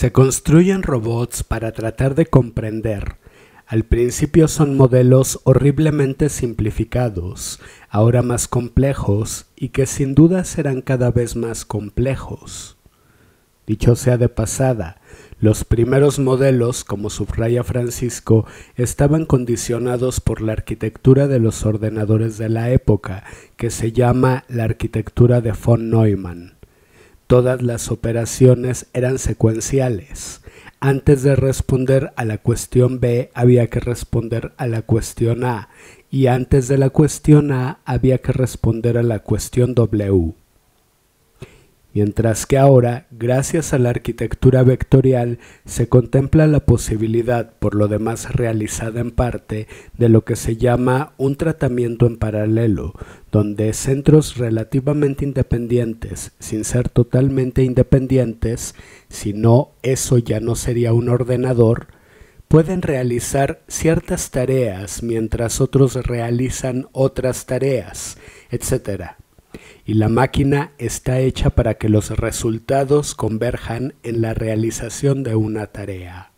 Se construyen robots para tratar de comprender. Al principio son modelos horriblemente simplificados, ahora más complejos y que sin duda serán cada vez más complejos. Dicho sea de pasada, los primeros modelos, como subraya Francisco, estaban condicionados por la arquitectura de los ordenadores de la época, que se llama la arquitectura de von Neumann. Todas las operaciones eran secuenciales. Antes de responder a la cuestión B había que responder a la cuestión A y antes de la cuestión A había que responder a la cuestión W mientras que ahora, gracias a la arquitectura vectorial, se contempla la posibilidad, por lo demás realizada en parte, de lo que se llama un tratamiento en paralelo, donde centros relativamente independientes, sin ser totalmente independientes, si no, eso ya no sería un ordenador, pueden realizar ciertas tareas mientras otros realizan otras tareas, etc y la máquina está hecha para que los resultados converjan en la realización de una tarea.